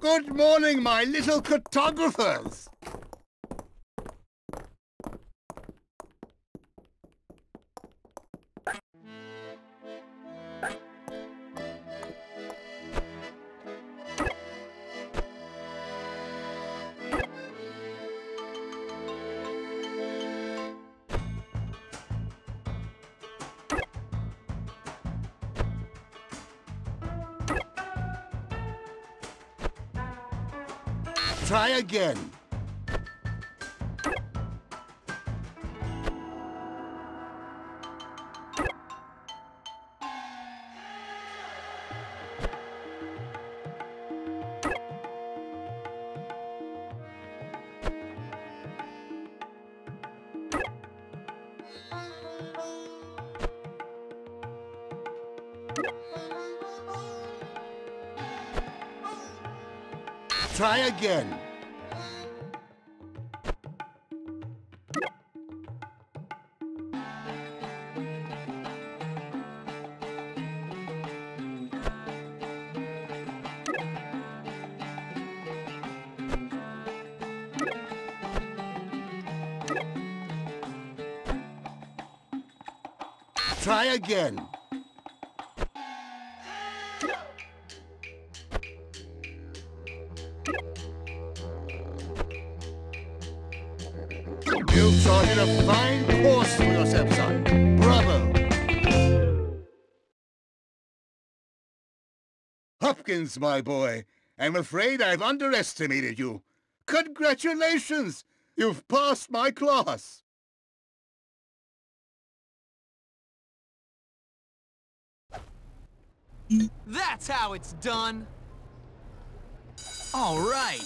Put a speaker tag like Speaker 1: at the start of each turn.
Speaker 1: Good morning, my little cartographers. Try again. Try again. Try again. You've charted a fine course for yourself, son. Bravo! Hopkins, my boy, I'm afraid I've underestimated you. Congratulations! You've passed my class.
Speaker 2: That's how it's done! All right,